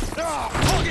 Tanks.